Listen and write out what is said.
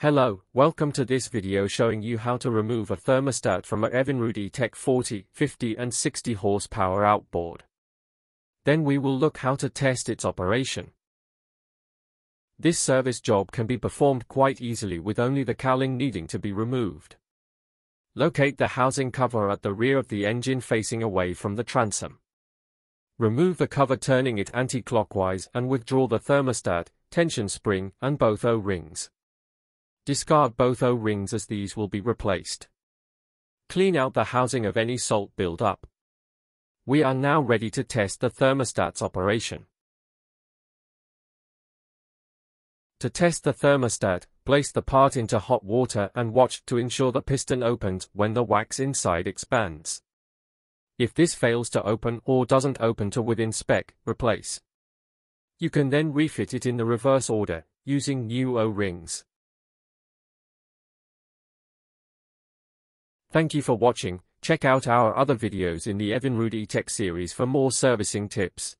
Hello, welcome to this video showing you how to remove a thermostat from a Evinrude E-TEC 40, 50 and 60 horsepower outboard. Then we will look how to test its operation. This service job can be performed quite easily with only the cowling needing to be removed. Locate the housing cover at the rear of the engine facing away from the transom. Remove the cover turning it anti-clockwise and withdraw the thermostat, tension spring, and both O-rings. Discard both O-rings as these will be replaced. Clean out the housing of any salt build-up. We are now ready to test the thermostat's operation. To test the thermostat, place the part into hot water and watch to ensure the piston opens when the wax inside expands. If this fails to open or doesn't open to within spec, replace. You can then refit it in the reverse order, using new O-rings. Thank you for watching, check out our other videos in the Evinrude E-TEC series for more servicing tips.